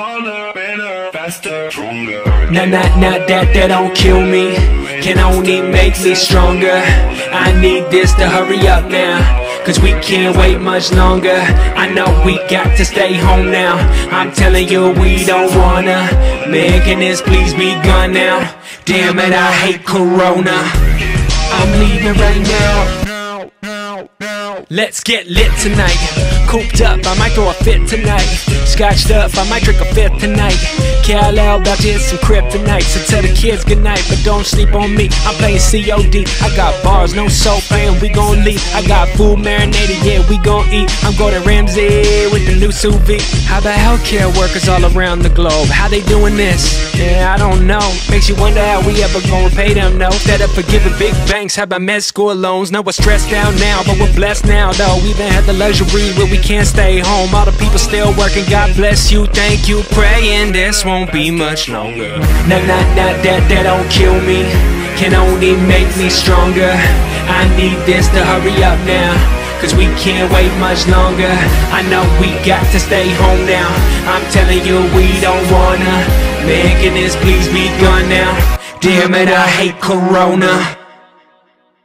Harder, better, faster, stronger. Nah, nah, nah, that, that don't kill me Can only make me stronger I need this to hurry up now Cause we can't wait much longer I know we got to stay home now I'm telling you we don't wanna can this please be gone now Damn it, I hate Corona I'm leaving right now. Now, now, now Let's get lit tonight. Cooped up, I might throw a fit tonight. Scotched up, I might drink a fifth tonight. Cal out about to hit some kryptonite. So tell the kids goodnight, but don't sleep on me. I'm playing COD. I got bars, no soap, and we gon' leave. I got food marinated, yeah, we gon' eat. I'm Gordon Ramsay with the new sous vide. How the healthcare workers all around the globe? How they doing this? Yeah, I don't know. Makes you wonder how we ever gonna pay them, no. Instead of forgiving big banks, how about med school loans? Now we're stressed out now, but we're blessed now, though. We even had the luxury where we can't stay home. All the people still working, God bless you, thank you, praying this won't be much longer. Nah, nah, nah, that, that don't kill me. Can only make me stronger. I need this to hurry up now. Cause we can't wait much longer. I know we got to stay home now. I'm telling you, we don't wanna. Can this please be gone now? Damn it, I hate Corona.